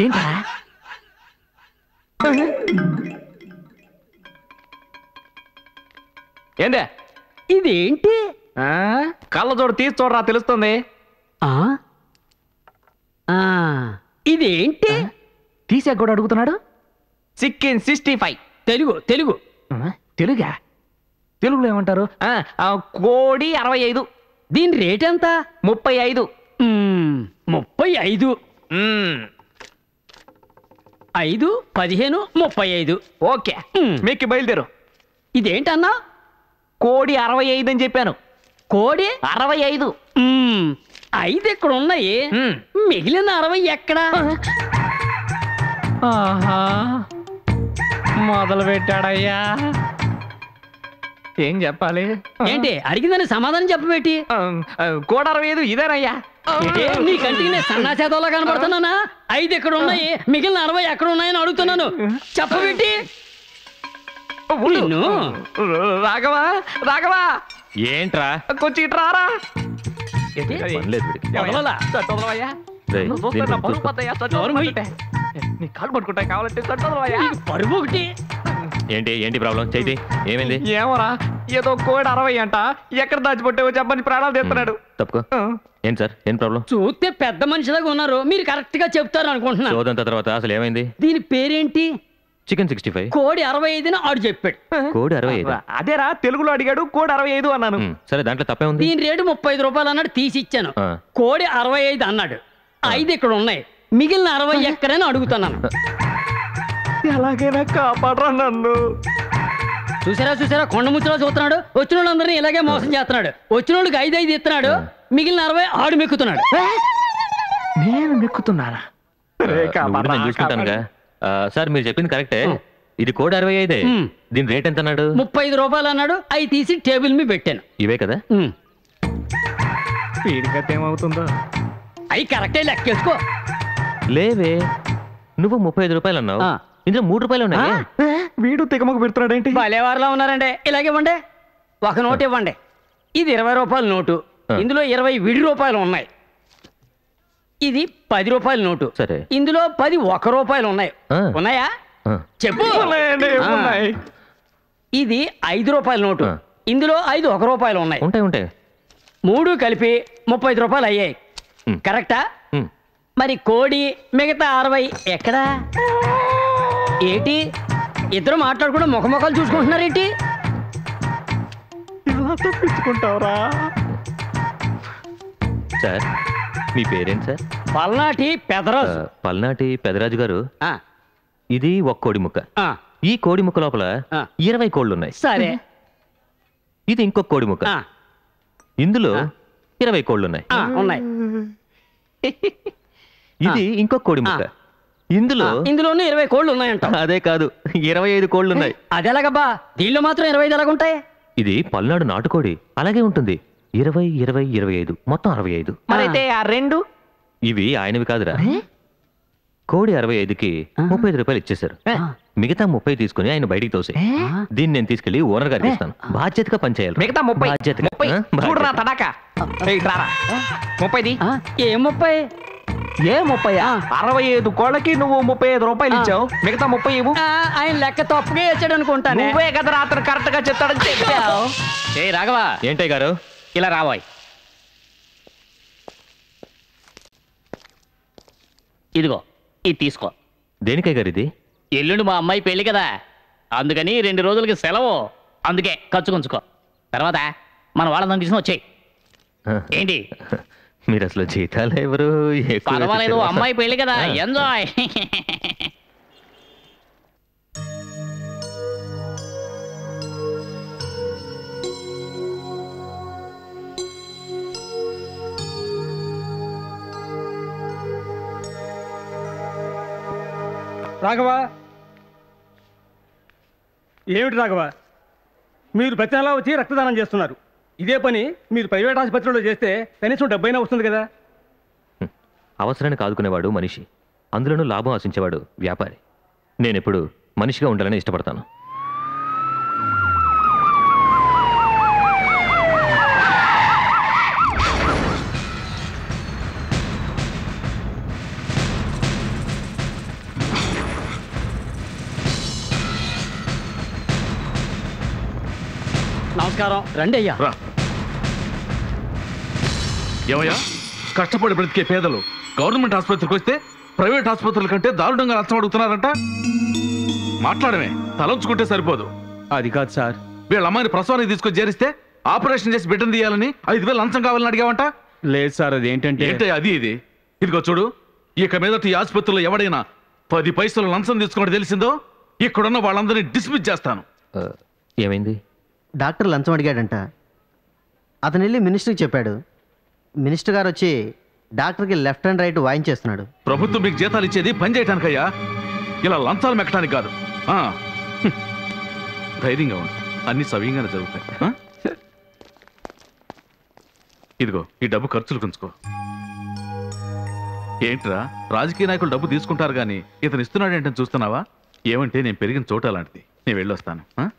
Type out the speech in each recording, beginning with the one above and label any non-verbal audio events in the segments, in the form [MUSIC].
ఏంటా ఏందే? ఇదేంటి? కళ్ళజోడు తీసి చూడరా తెలుస్తుంది. ఇదేంటి? తీసే కూడా అడుగుతున్నాడు? Chicken sixty five. Telugu Telugu. తెలుగా? తెలుగులో ఏమంటారు? కోడి అరవై ఐదు. దీని రేట్ ఎంత ముప్పై ఐదు. ముప్పై ఐదు. ఐదు పదిహేను ముప్పై ఐదు. ఓకే. మీకు బయలుదేరు. ఇదేంటన్నా? కోడి అరవై ఐదు అని చెప్పాను. కోడి? అరవై ఐదు. ఐదు ఇక్కడ ఉన్నాయి. మిగిలిన అరవై ఎక్కడా? ఆహా. మొదలు పెట్టాడయ్యా. ఏం చెప్పాలి? ఏంటి అడిగిందని సమాధానం చెప్పబెట్టి కోడి అరవై ఐదు ఇదేనయ్యా. నీ కంటికి నేను సన్నాసేదోలా కనబడుతున్నానా? ఐదు ఎక్కడ ఉన్నాయి మిగిలిన అరవై ఎక్కడ ఉన్నాయని అడుగుతున్నాను చెప్పబెట్టి? రాఘవా రాఘవా. ఏంట్రా? కొంచెం ఇటు రారా. కాళ్ళు పట్టుకుంటాయి కావాలంటే పరువు ఒకటి? ఏంటి ఏంటి ప్రాబ్లం? చైతి ఏమైంది? ఏమోరా ఏదో కోడి అరవై అంట. ఎక్కడ దాచిపెట్టావో చెప్పని ప్రాణాలు తెస్తున్నాడు. తప్పుకో. ఏంటి సార్? ఏం ప్రాబ్లం చూస్తే పెద్ద మనిషిలాగా ఉన్నారు. మీరు కరెక్ట్గా చెప్తారు అనుకుంటున్నా చోదంత తర్వాత అసలు ఏమైంది? దీని పేరేంటి? చికెన్ సిక్స్టీ ఫైవ్ కోడి అరవై ఐదుని ఆడు చెప్పాడు. కోడి అరవై ఐదు అదేరా తెలుగులో అడిగాడు కోడి అరవై ఐదు అన్నాను సరే దాంట్లో తప్పే ఉంది. దీని రేటు ముప్పై ఐదు రూపాయలు అన్నాడు తీసి ఇచ్చాను. కోడి అరవై ఐదు అన్నాడు. ఐదు ఇక్కడ ఉన్నాయి. మిగిలిన అరవై ఎక్కడని అడుగుతున్నాను. ఎలాగైనా కాపాడరా నన్ను. చూసారా చూసారా కొండ ముచ్చులో చూస్తున్నాడు. వచ్చిన వాళ్ళందరినీ ఇలాగే మోసం చేస్తున్నాడు. వచ్చిన వాళ్ళకి ఐదు ఐదు ఇస్తున్నాడు. మిగిలిన అరవై ఆడు మెక్కుతున్నాడు. నేను మెక్కుతున్నానా? సార్ మీరు చెప్పింది కరెక్టే. ఇది కోడి అరవై ఐదే. దీని రేట్ ఎంత అన్నాడు ముప్పై ఐదు రూపాయలు అన్నాడు. అవి తీసి టేబుల్ మీద పెట్టాను. ఇవే కదా? ఏమవుతుందో అవి కరెక్టే లెక్కేసుకో లేవే. నువ్వు ముప్పై ఐదు రూపాయలు అన్నావు. ఇందులో మూడు రూపాయలు ఉన్నాయి. వీడు తికమక పెడుతున్నాడేంటి భలేవారులా ఉన్నారండి. ఇలాగే ఇవ్వండి. ఒక నోటు ఇవ్వండి. ఇది ఇరవై రూపాయల నోటు. ఇందులో ఇరవై విడి రూపాయలు ఉన్నాయి. ఇది పది రూపాయల నోటు. సరే. ఇందులో పది ఒక రూపాయలు ఉన్నాయి. ఉన్నాయా? చెప్పు. ఇది ఐదు రూపాయల నోటు. ఇందులో ఐదు ఒక రూపాయలు ఉన్నాయి. ఉంటాయి ఉంటాయి. మూడు కలిపి ముప్పై రూపాయలు అయ్యాయి. కరెక్టా. మరి కోడి మిగతా అరవై ఎక్కడా? ఏంటి? ఇద్దరు మాట్లాడకుండా ముఖముఖాలు చూసుకుంటున్నారేంటి ఎలా తప్పించుకుంటావురా. సార్. మీ పేరేంటి సార్? పల్నాటి పెదరాజు. పల్నాటి పెదరాజు గారు. ఆ, ఇది ఒక కోడి ముక్క. ఈ కోడి ముక్క లోపల. ఇరవై కోళ్ళు ఉన్నాయి సరే. ఇది ఇంకొక కోడి ముక్క. ఇందులో ఇరవై కోళ్ళు ఉన్నాయి ఉన్నాయి. [LAUGHS] ఇది ఇంకొక కోడి ముక్క. ఇందులో ఇందులోనూ ఇరవై కోళ్ళు ఉన్నాయంట అదే కాదు ఇరవై ఐదు కోళ్ళు ఉన్నాయి అదెలాగబ్బా దీనిలో మాత్రం ఇరవై ఐదు ఎలాగుంటాయి? ఇది పల్నాడు నాటుకోడి. అలాగే ఉంటుంది. ఇరవై ఇరవై ఇరవై ఐదు. మొత్తం అరవై ఐదు. మరైతే ఆ రెండు? ఇవి ఆయనవి కాదురా. కోడి అరవై ఐదుకి ముప్పై ఐదు రూపాయలు ఇచ్చేశారు. మిగతా ముప్పై తీసుకుని ఆయన బయటికి తోసే దీన్ని నేను తీసుకెళ్ళి ఓనర్ గారికి ఇస్తాను. బాధ్యతగా పనిచేయాలి మిగతా ముప్పై. బాధ్యతగా. తడాక. ముప్పైది? ఏం ముప్పై? ఏ ముప్పై? అరవై ఐదు కోళ్ళకి నువ్వు ముప్పై ఐదు రూపాయలు ఇచ్చావు. మిగతా ముప్పై ఇవ్వు. ఆయన లెక్క తప్పుగా వేసాడు అనుకుంటానే నువ్వే కదా అతను కరెక్ట్గా చెప్తాడని చెప్పావు. ఏ రాఘవా. ఏంటయ్య గారు? ఇలా రాబోయ్ ఇదిగో ఇది తీసుకో. దేనికయ్య గారు ఇది ఎల్లుండి మా అమ్మాయి పెళ్ళి కదా. అందుకని రెండు రోజులకి సెలవు. అందుకే ఖర్చు కొంచుకో. తర్వాత మన వాళ్ళందరం తీసుకుని వచ్చాయి. ఏంటి? మీరు అసలు జీతాలు ఎవరు? పర్వాలేదు. అమ్మాయి పెళ్ళి కదా. ఎంజాయ్ రాఘవ? ఏమిటి రాఘవ? మీరు ప్రతి నెలా వచ్చి రక్తదానం చేస్తున్నారు. ఇదే పని మీరు ప్రైవేట్ ఆసుపత్రిలో చేస్తే కనీసం డబ్బైనా వస్తుంది కదా. అవసరానికి ఆదుకునేవాడు మనిషి. అందులోనూ లాభం ఆశించేవాడు వ్యాపారి. నేనెప్పుడు మనిషిగా ఉండాలని ఇష్టపడతాను. నమస్కారం. రండి అయ్యా రా. ఏమయ్యా? కష్టపడి బ్రతికే పేదలు గవర్నమెంట్ ఆసుపత్రికి వస్తే ప్రైవేట్ ఆసుపత్రుల కంటే దారుణంగా నష్టం అడుగుతున్నారంట. మాట్లాడమే. తలంచుకుంటే సరిపోదు. అది కాదు సార్. వీళ్ళ అమ్మాయిని ప్రసవానికి తీసుకొని చేరిస్తే ఆపరేషన్ చేసి బిడ్డను తీయాలని ఐదు వేలు లంచం కావాలని అడిగావంట? లేదు సార్ అది ఏంటంటే ఏంటే అది ఇది? ఇదిగో చూడు. ఇక మీదట ఈ ఆసుపత్రిలో ఎవడైనా పది పైసలు లంచం తీసుకుని తెలిసిందో ఇక్కడున్న వాళ్ళందరినీ డిస్మిస్ చేస్తాను. ఏమైంది? డాక్టర్ లంచం అడిగాడంట. అతను వెళ్ళి మినిస్టర్కి చెప్పాడు. మినిస్టర్ గారు వచ్చి డాక్టర్కి లెఫ్ట్ అండ్ రైట్ వాయించేస్తున్నాడు ప్రభుత్వం మీకు జీతాలు ఇచ్చేది పని చేయటానికయ్యా. ఇలా లంచాలు మెక్కడానికి కాదు. ధైర్యంగా ఉండు. అన్ని సవ్యంగానే జరుగుతాయి. ఇదిగో ఈ డబ్బు ఖర్చులు పెంచుకో ఏంట్రా రాజకీయ నాయకులు డబ్బు తీసుకుంటారు కానీ ఇతను ఇస్తున్నాడేంటని చూస్తున్నావా? ఏమంటే నేను పెరిగిన చోట అలాంటిది. నేను వెళ్ళొస్తాను.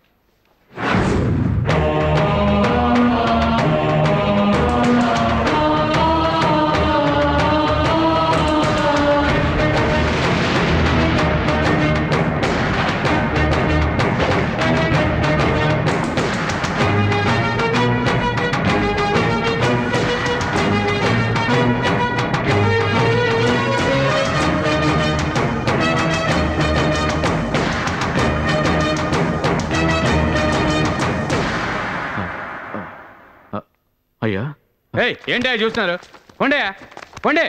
అయ్యా ఏయ్ ఏంటి చూస్తున్నారు? కొండే కొండే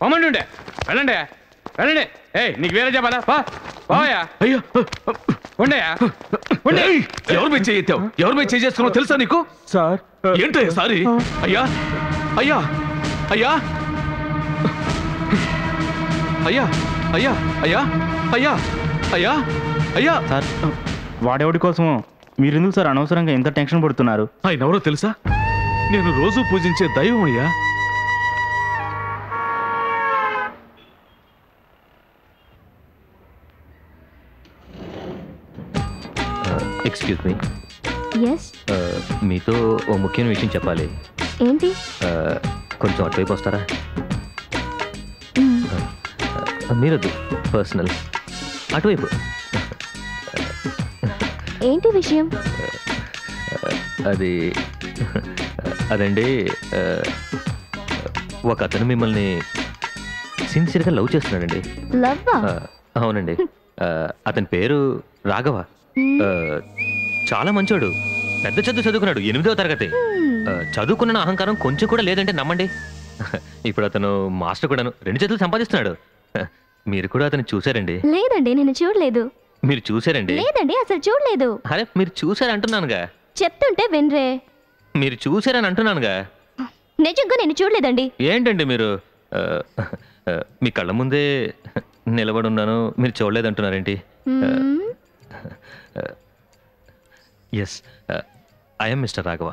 పొమ్మండి ఉండే వెళ్ళండి వెళ్ళండి. ఏయ్ నీకు వేరే చెప్పాలా? పా పోయా అయ్యా. ఉండయా ఎవరి మీద చేయెత్తావు ఎవరి మీద చేసుకున్నావు తెలుసా నీకు? సార్ ఏంటయ్యా సారీ? అయ్యా అయ్యా అయ్యా. అయ్యా అయ్యా అయ్యా అయ్యా అయ్యా అయ్యా. సార్ వాడెవడి కోసం మీరెందుకు సార్ అనవసరంగా ఎంత టెన్షన్ పడుతున్నారు? ఆయన ఎవరో తెలుసా? నేను రోజు పూజించే దైవం అయ్యా. ఎక్స్క్యూజ్ మీ ఎస్ మీతో ఓ ముఖ్యమైన విషయం చెప్పాలి. ఏంటి? ఆ, కొంచెం అటువైపు వస్తారా? ఆ, మీరొద్దు పర్సనల్ అటువైపు. ఏంటి విషయం? అది అదండి ఆ, ఒక అతను మిమ్మల్ని సిన్సియర్గా లవ్ చేస్తున్నాడండి. లవ్వా? ఆ, అవునండి. ఆ, అతని పేరు రాఘవ. ఆ, చాలా మంచోడు. పెద్ద చదువు చదువుకున్నాడు ఎనిమిదవ తరగతి. ఆ, చదువుకున్న అహంకారం కొంచెం కూడా లేదంటే నమ్మండి. ఇప్పుడు అతను మాస్టర్ కూడాను రెండు చేతులు సంపాదిస్తున్నాడు. మీరు కూడా అతను చూశారండి. లేదండి నేను చూడలేదు. మీరు చూశారండి? లేదండి అసలు చూడలేదు. అరే మీరు చూశారంటున్నానుగా. చెప్తుంటే వినరే. మీరు చూశారని అంటున్నానుగా. నిజంగా నేను చూడలేదండి. ఏంటండి మీరు? మీ కళ్ళ ముందే నిలబడి ఉన్నాను మీరు చూడలేదంటున్నారేంటి. ఎస్ ఐఎమ్ మిస్టర్ రాఘవ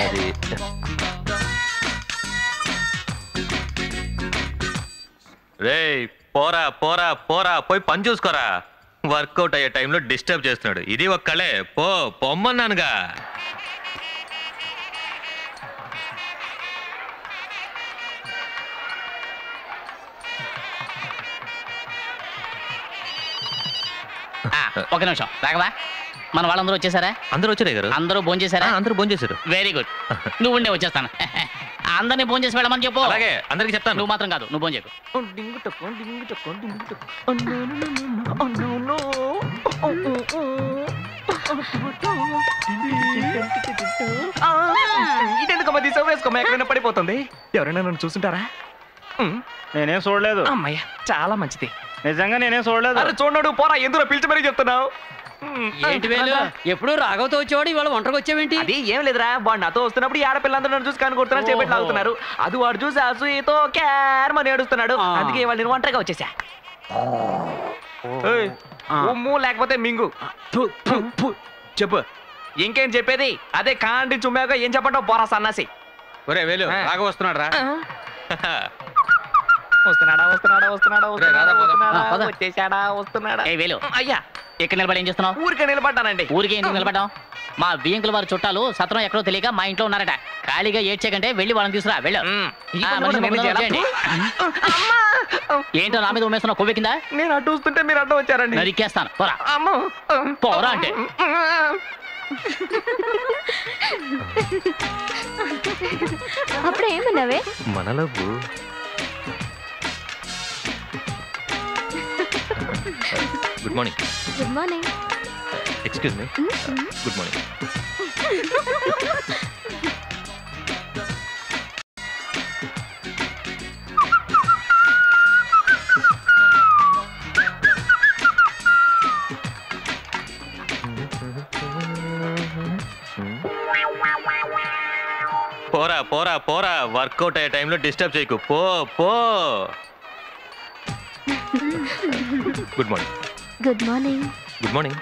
అది రేయ్ పోరా పోరా పోరా పోయి పని చూసుకోరా. వర్కౌట్ అయ్యే టైంలో డిస్టర్బ్ చేస్తున్నాడు. ఇది ఒక్కలే పో పొమ్మన్నానుగా. ఆ, ఒక నిమిషం. రాఘవా? మన వాళ్ళందరూ వచ్చేసారా? అందరూ వచ్చారే గారు? అందరూ భోజనం చేశారా అందరూ భోంచేశారు. వెరీ గుడ్ నువ్వు ఉండే వచ్చేస్తాను. అందరినీ భోజనం చేసి వెళ్ళమని చెప్పు. అలాగే అందరికి చెప్తాను. నువ్వు మాత్రం కాదు నువ్వు భోజనం ఇదెందుకమ్మా తీసావు వేసుకోమా ఎక్కడైనా పడిపోతుంది. ఎవరైనా నన్ను చూసుంటారా నేనేం చూడలేదు. అమ్మయ్య చాలా మంచిది. నిజంగా నేనేం చూడలేదు. అరే చూడడు పోరా ఎందులో పిలిచి మరీ చెప్తున్నావు? ఏంటి వేలు? ఎప్పుడు రాఘవతో వచ్చేవాడు ఇవాళ ఒంటరికి వచ్చావేంటి? అది ఏం లేదురా. వాడు నాతో వస్తున్నప్పుడు ఈ ఆడపిల్లందరూ నన్ను చూసి కనుకొడుతున్నారు చేపెట్టి ఓహో. లాగుతున్నారు. అది వాడు చూసి అసూయతో క్యారమని ఏడుస్తున్నాడు. ఆ. అందుకే వాళ్ళు నేను ఒంటరిగా వచ్చేసా. ఏయ్, ఉమ్ము లేకపోతే మింగు. చెప్పు. ఇంకేం చెప్పేది? అదే కాండి చుమ్మాక ఏం చెప్పంటావు? పోరా సన్నాసి. ఒరే వేలు ఆ. రాఘవ వస్తున్నాడు రా వస్తున్నాడా వస్తున్నాడా వస్తున్నాడా వస్తున్నాడా. వస్తున్నాడా. వచ్చేసాడా వస్తున్నాడా. ఏ వేలు. అయ్యా. ఇక్కడ నిలబడి ఏం చేస్తున్నావు? ఊరికే నిలబడ్డానండి. ఊరికే ఎందుకు నిలబడ్డావు? మా బియ్యంకుల వారి చుట్టాలు సత్రం ఎక్కడో తెలియక మా ఇంట్లో ఉన్నారట. ఖాళీగా ఏడ్చేకంటే వెళ్ళి వాళ్ళని తీసుకురా వెళ్ళు. ఏంటో నా మీద ఉమ్మేస్తున్న కొవ్వె కింద నేను అడ్డు వస్తుంటే మీరు అడ్డు వచ్చారండి. నరికేస్తాను పోరా. అమ్మో. పోరా అంటే. అప్పుడు ఏమన్నావే మన love. Good morning good morning excuse me good morning పోరా పోరా పోరా. వర్కౌట్ అయ్యే టైంలో డిస్టర్బ్ చేయకు. పో పో. [LAUGHS] Good morning good morning good morning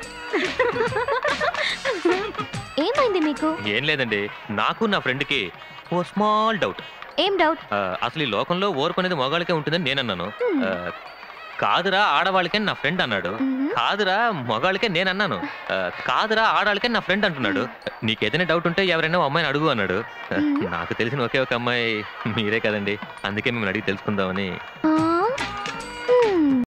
ఏమైంది మీకు? ఏం లేదండి. నాకు నా ఫ్రెండ్కి ఓ స్మాల్ డౌట్. ఏం డౌట్? అసలు ఈ లోకంలో ఓర్పు అనేది మగాళ్ళకే ఉంటుందని నేను అన్నాను. ఆ, కాదురా ఆడవాళ్ళకే నా ఫ్రెండ్ అన్నాడు. కాదురా మగాళ్ళకే నేను అన్నాను. ఆ, కాదురా ఆడవాళ్ళకే నా ఫ్రెండ్ అంటున్నాడు. నీకు ఏదైనా డౌట్ ఉంటే ఎవరైనా ఓ అమ్మాయిని అడుగు అన్నాడు. నాకు తెలిసిన ఒకే ఒక అమ్మాయి మీరే కదండి. అందుకే మిమ్మల్ని అడిగి తెలుసుకుందామని. ఆ,